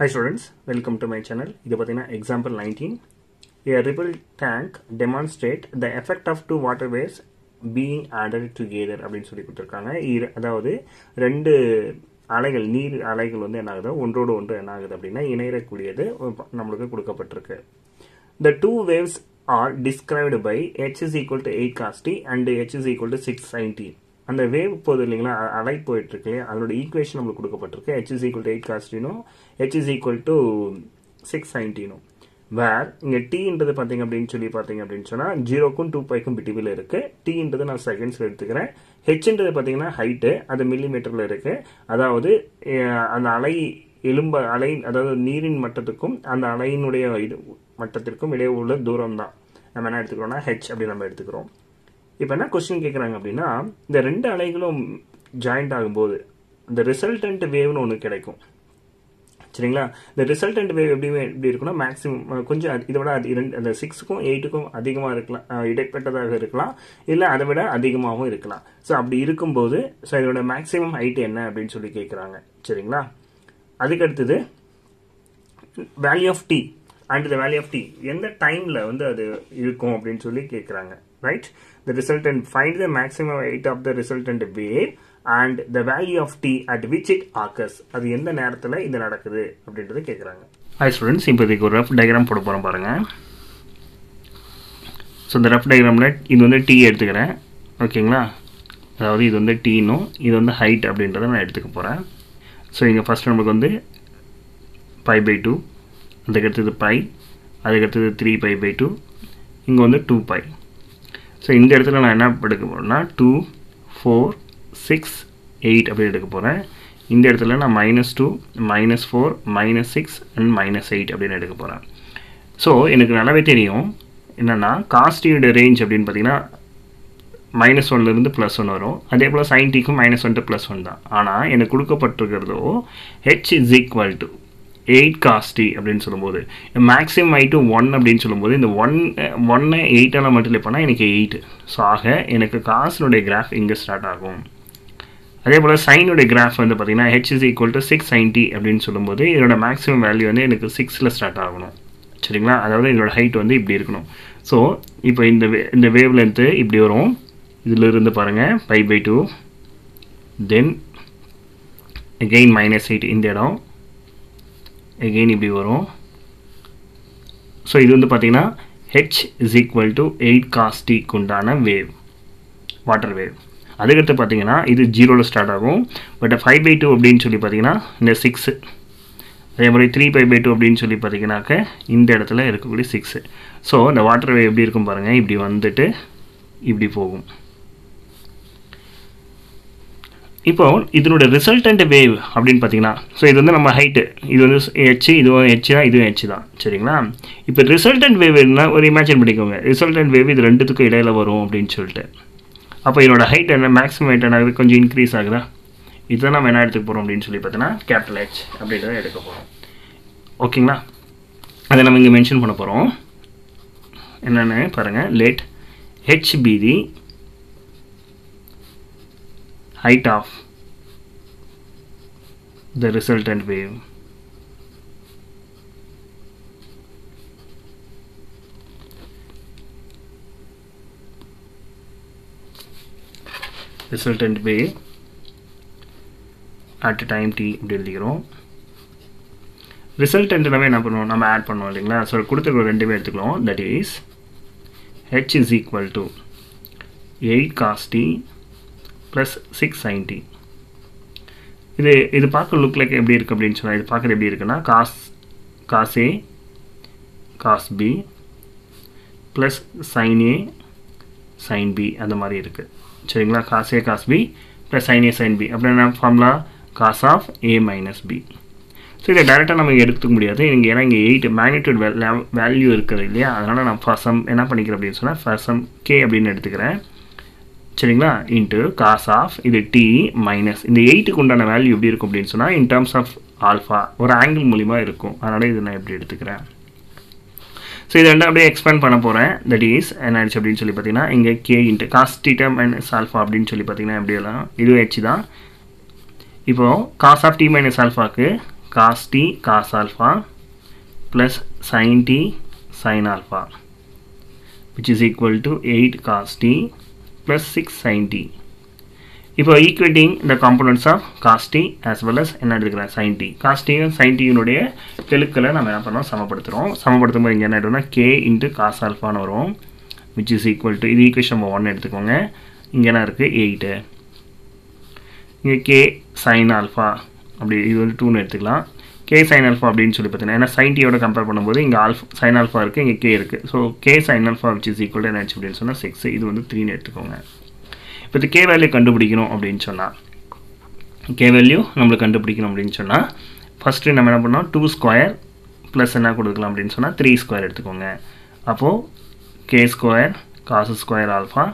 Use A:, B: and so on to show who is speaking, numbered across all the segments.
A: Hi students, welcome to my channel. இது பார்த்தீங்கன்னா example 19. A ripple tank demonstrate the effect of two water waves being added together அப்படின்னு சொல்லி கொடுத்துருக்காங்க இரு- அதாவது ரெண்டு அலைகள் நீர் அலைகள் வந்து என்ன ஆகுது ஒன்றோடு ஒன்று என்ன ஆகுது அப்படின்னா இணையக்கூடியது நம்மளுக்கு கொடுக்கப்பட்டிருக்கு The two waves are described by h is equal to 8 cos t and h is equal to 690. அந்த வேவ் போகுது இல்லைங்களா? அ- அலை போயிட்டுருக்கு இல்லையா? அதோட ஈக்குவேஷன் நம்மளுக்கு கொடுக்கப்பட்டிருக்கு. H is equal to eight காஸ்டினோ h is equal to six சைன்டினோ where இங்கே டீன்றது பார்த்தீங்க அப்படின்னு சொல்லி பார்த்தீங்க அப்படின்னு சொன்னால் ஜீரோக்கும் டூ பைக்கும் பிடிவில் இருக்கு. டீன்றது நான் செகண்ட்ஸில் எடுத்துக்கிறேன். ஹெச்ன்றது பார்த்தீங்கன்னா ஹைட்டு அது மில்லிமீட்டரில் இருக்கு. அதாவது அந்த அலை எலும்ப அலை அதாவது நீரின் மட்டத்துக்கும் அந்த அலையினுடைய இது மட்டத்திற்கும் இடையே உள்ள தூரம் தான். நம்ம என்ன எடுத்துக்கிறோம்னா ஹெச் அப்படி நம்ம எடுத்துக்கிறோம். இப்போ என்ன கொஸ்டின் கேட்குறாங்க அப்படின்னா இந்த ரெண்டு அலைகளும் ஜாயிண்ட் ஆகும்போது இந்த ரிசல்டன்ட் வேவ்னு ஒன்று கிடைக்கும். சரிங்களா? இந்த ரிசல்டன்ட் வேவ் எப்படி எப்படி இருக்குன்னா மேக்ஸிமம் கொஞ்சம் அது- இதை விட அது இரண்டு அந்த சிக்ஸுக்கும் எயிட்டுக்கும் அதிகமாக இருக்கலாம் இடைப்பட்டதாக இருக்கலாம். இல்லை அதை விட அதிகமாகவும் இருக்கலாம். ஸோ அப்படி இருக்கும்போது ஸோ இதோட மேக்ஸிமம் ஹைட் என்ன அப்படின்னு சொல்லி கேட்குறாங்க சரிங்களா? அதுக்கடுத்தது value of t and the value of t எந்த டைமில் வந்து அது இருக்கும் அப்படின்னு சொல்லி கேட்குறாங்க right the resultant find the maximum height of the resultant wave and the value of t at which it occurs அது எந்த நேரத்தில் இது நடக்குது அப்படின்றத கேட்குறாங்க ஹாய் ஸ்டூடெண்ட்ஸ் இப்போ இதுக்கு ஒரு ரஃப் டயக்ராம் போட போகிறோம் பாருங்கள் ஸோ இந்த ரஃப் டயக்ராமில் இது வந்து டி எடுத்துக்கிறேன். ஓகேங்களா அதாவது இது வந்து டீனும் இது வந்து ஹைட் அப்படின்றத நான் எடுத்துக்க போகிறேன் ஸோ இங்கே ஃபஸ்ட் நமக்கு வந்து பை பை டூ அதுக்கடுத்தது பை அதுக்கடுத்தது த்ரீ பை பை டூ இங்கே வந்து டூ பை ஸோ இந்த இடத்துல நான் என்ன எடுக்க போகிறேன்னா டூ ஃபோர் சிக்ஸ் எயிட் அப்படி எடுக்க போகிறேன் இந்த இடத்துல நான் minus two minus four minus six and minus eight அப்படின்னு எடுக்க போகிறேன் ஸோ எனக்கு நல்லாவே தெரியும். என்னென்னா காஸ்டியோட ரேஞ்ச் அப்படின்னு பார்த்தீங்கன்னா மைனஸ் ஒன்லேருந்து ப்ளஸ் ஒன் வரும். அதே போல் sine டிக்கும் minus one to plus one தான். ஆனால் எனக்கு கொடுக்கப்பட்டிருக்கிறதோ h is equal to eight cos t அப்படின்னு சொல்லும்போது மேக்ஸிமம் ஐட்டு ஒன் அப்படின்னு சொல்லும்போது இந்த ஒன் ஒன்னை எயிட்டால் மல்டிப்ளை பண்ணால் எனக்கு எயிட் ஸோ ஆக எனக்கு காசினுடைய கிராஃப் இங்கே ஸ்டார்ட் ஆகும். அதே போல் சைனுடைய கிராஃப் வந்து பார்த்தீங்கன்னா h is equal to six ninety அப்படின்னு சொல்லும்போது இதோட மேக்ஸிமம் வேல்யூ வந்து எனக்கு சிக்ஸில் ஸ்டார்ட் ஆகணும். சரிங்களா? அதாவது இதோட ஹைட் வந்து இப்படி இருக்கணும். ஸோ இப்போ இந்த வே இந்த வேவ் லென்த்து இப்படி வரும். இதில் இருந்து பாருங்கள் pi by two then again minus eight இந்த இடம். Again இப்படி வரும். ஸோ இது வந்து பார்த்தீங்கன்னா h is equal to eight காஸ்டிக்கு உண்டான வேவ் வாட்டர் வேவ் அதுக்கடுத்து பார்த்தீங்கன்னா இது ஜீரோவில் ஸ்டார்ட் ஆகும். பட் ஃபைவ் பை டூ அப்படின்னு சொல்லி பார்த்தீங்கன்னா இந்த சிக்ஸு அதே மாதிரி த்ரீ பை பை டூ அப்படின்னு சொல்லி பார்த்தீங்கன்னாக்க இந்த இடத்துல இருக்கக்கூடிய சிக்ஸு ஸோ இந்த வாட்டர் வேவ் எப்படி இருக்கும் பாருங்கள் இப்படி வந்துட்டு இப்படி போகும். இப்போ இதனோட ரிசல்டன்ட் வேவ் அப்படின்னு பார்த்தீங்கன்னா ஸோ இது வந்து நம்ம ஹைட்டு இது வந்து ஹெச் இதுவும் ஹெச்சு தான் இதுவும் ஹெச்சு தான் சரிங்களா? இப்போ ரிசல்டன்ட் வேவ் என்ன ஒரு இமேஜின் பண்ணிக்கோங்க. ரிசல்டன்ட் வேவ் இது ரெண்டுத்துக்கும் இடையில வரும் அப்படின்னு சொல்லிட்டு. அப்போ என்னோட ஹைட் என்ன மேக்ஸிமம் ஹைட் என்ன ஆகுது கொஞ்சம் இன்க்ரீஸ் ஆகுதா? இதுதான் நம்ம என்ன எடுத்துக்க போகிறோம் அப்படின்னு சொல்லி பார்த்தீங்கன்னா கேபிட்டல் ஹெச் அப்படின்றத எடுக்க போகிறோம் ஓகேங்களா? அதை நம்ம இங்கே மென்ஷன் பண்ண போகிறோம் என்னென்னு பாருங்கள் let h be the height of the resultant wave. resultant wave at time t இப்படி எழுதிக்கிறோம் ரிசல்டன்ட் எல்லாமே என்ன பண்ணுவோம்? நம்ம ஆட் பண்ணுவோம் இல்லைங்களா? ஸோ கொடுத்துருக்க ரெண்டுமே எடுத்துக்கலாம். That is h is equal to eight cos t plus six sin t இது இது பார்க்க லுக் லைக் எப்படி இருக்குது அப்படின்னு சொன்னால் இது பார்க்குறது எப்படி இருக்குன்னா cos cos a cos b plus sin a sin b அந்த மாதிரி இருக்குது சரிங்களா? Cos a cos b plus sin a sin b அப்புறம் என்ன formula cos of a minus b so இதை டேரெக்டாக நம்ம எடுத்துக்க முடியாது. இங்கே ஏன்னா இங்கே எயிட் மேக்னிடியூட் வேல்யூ இருக்குது இல்லையா? அதனால் நான் ஃபர்ஸ்ட் சம் என்ன பண்ணிக்கிறேன் அப்படின்னு சொன்னால் ஃபர்ஸ்ட் சம் கே அப்படின்னு எடுத்துக்கிறேன். சரிங்களா? இன்ட்டு காஸ் ஆஃப் இது டி மைனஸ் இந்த எயிட்டுக்கு உண்டான வேல்யூ எப்படி இருக்கும் அப்படின்னு சொன்னால் இன் டர்ம்ஸ் ஆஃப் ஆல்ஃபா ஒரு ஆங்கிள் மூலிமா இருக்கும். அதனால் இது நான் எப்படி எடுத்துக்கிறேன்? ஸோ இதை வந்து அப்படியே எக்ஸ்பேண்ட் பண்ண போகிறேன் தட் இஸ் என்ன ஆயிடுச்சு அப்படின்னு சொல்லி பார்த்தீங்கன்னா இங்கே K into cos theta minus alpha அப்படின்னு சொல்லி பார்த்தீங்கன்னா எப்படி எல்லாம்? இதுவும் ஹெச் தான். இப்போது cos of D minus ஆல்ஃபாக்கு cos T cos alpha plus sine T sine alpha which is equal to eight cos T plus six sine இப்போ equating the components of cos T as well as என்ன எடுத்துக்கிறேன்? Sign D காஸ்டியும் sign டியினுடைய கெழுக்களை நம்ம என்ன பண்ணோம் சமப்படுத்துகிறோம். சமப்படுத்தும் போது இங்கே என்ன ஆகிடும்னா கே இன்ட்டு காஸ் ஆல்ஃபான்னு வரும். விச் இஸ் ஈக்குவல் டு இது ஈக்குவேஷன் நம்ம ஒன் எடுத்துக்கோங்க. இங்கே என்ன இருக்குது எயிட்டு இங்கே கே சைன் ஆல்ஃபா அப்படி இது வந்து டூன்னு எடுத்துக்கலாம். கே சைன் ஆல்ஃபா அப்படின்னு சொல்லி பார்த்தீங்கன்னா ஏன்னா சைன் டியோட கம்பேர் பண்ணும்போது இங்கே ஆல்ஃபா சைன் ஆல்ஃபா இருக்குது இங்கே கே இருக்குது so k sin alpha which is equal என்ன அப்படின்னு சொன்னால் சிக்ஸ் இது வந்து த்ரீன்னு எடுத்துக்கோங்க. இப்போ இது கே வேல்யூ கண்டுபிடிக்கணும் அப்படின்னு சொன்னால் கே வேல்யூ நம்மளுக்கு கண்டுபிடிக்கணும் அப்படின்னு சொன்னால் ஃபஸ்ட்டு நம்ம என்ன பண்ணோம் டூ ஸ்கொயர் ப்ளஸ் என்ன கொடுக்கலாம் அப்படின்னு சொன்னால் த்ரீ ஸ்கொயர் எடுத்துக்கோங்க. அப்போது k square cos square alpha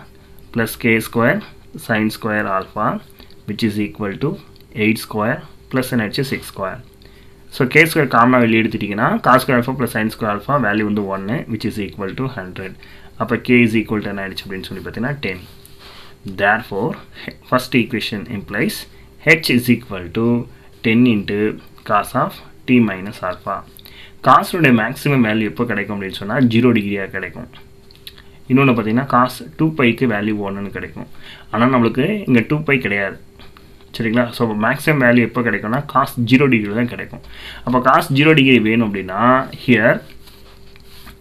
A: plus k square sin square alpha which is equal to eight square plus என்ன ஆச்சு six square so k square காமனாக வெளியே எடுத்துட்டிங்கன்னா cos square alpha plus sin square alpha value வந்து ஒன்று which is equal to hundred அப்போ K is equal to என்ன ஆயிடுச்சு அப்படின்னு சொல்லி பார்த்தீங்கன்னா ten therefore first equation implies h is equal to 10 into cos of t minus alpha. காசுடைய maximum value எப்போ கிடைக்கும் அப்படின்னு சொன்னால் ஜீரோ டிகிரியாக கிடைக்கும். இன்னொன்று பார்த்தீங்கன்னா காசு டூ பைக்கு வேல்யூ ஒன்றுன்னு கிடைக்கும். ஆனால் நம்மளுக்கு இங்கே டூ பை கிடையாது. சரிங்களா ஸோ அப்போ மேக்ஸிமம் வேல்யூ எப்போ கிடைக்கும்னா காஸ்ட் ஜீரோ டிகிரி தான் கிடைக்கும். அப்போ காஸ்ட் ஜீரோ டிகிரி வேணும் அப்படின்னா ஹியர்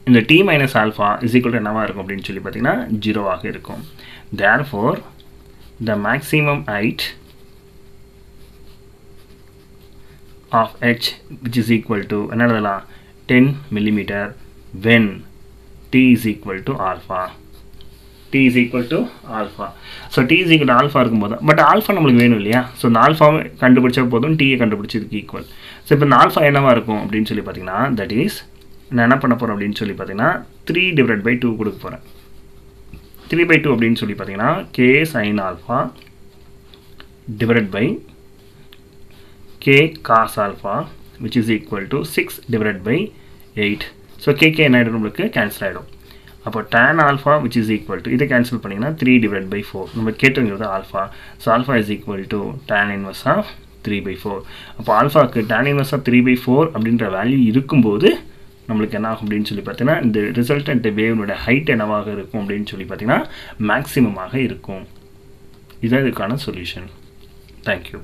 A: இந்த t minus alpha is equal என்னவாக இருக்கும் அப்படின்னு சொல்லி பார்த்தீங்கன்னா ஜீரோவாக இருக்கும். Therefore the maximum height of h which is equal to என்ன எழுதலாம் ten millimetre when t is equal to alpha t is equal to alpha. So t is equal to alpha இருக்கும்போது பட் ஆல்ஃபா நம்மளுக்கு வேணும் இல்லையா? So இந்த ஆல்ஃபாவை கண்டுபிடிச்சா போதும் டீயை கண்டுபிடிச்சதுக்கு ஈக்குவல் ஸோ இப்போ இந்த ஆல்ஃபா என்னவா இருக்கும் அப்படின்னு சொல்லி பார்த்தீங்கன்னா தட் இஸ் நான் என்ன பண்ண போகிறேன் அப்படின்னு சொல்லி பார்த்தீங்கன்னா த்ரீ டிவைட் பை டூ கொடுக்க போகிறேன் த்ரீ பை டூ அப்படின்னு சொல்லி பார்த்தீங்கன்னா k sin alpha divide by k cos alpha which is equal to six divide by eight so k k என்ன ஆகிடும் நம்மளுக்கு? கேன்சல் ஆகிடும் அப்போ tan alpha which is equal to இதை கேன்சல் பண்ணிங்கன்னா த்ரீ டிவைட் பை ஃபோர் நம்ம கேட்டுங்கிறது alpha so alpha is equal to tan inverse of three by four அப்போ ஆல்ஃபாக்கு tan inverse of three by four அப்படின்ற வேல்யூ இருக்கும்போது நம்மளுக்கு என்ன ஆகும் அப்படின்னு சொல்லி பார்த்தீங்கன்னா இந்த ரிசல்டன்ட் வேவனோட ஹைட் என்னவாக இருக்கும் அப்படின்னு சொல்லி பார்த்தீங்கன்னா மேக்ஸிமமாக இருக்கும். இதுதான் இதுக்கான சொல்யூஷன் தேங்க்யூ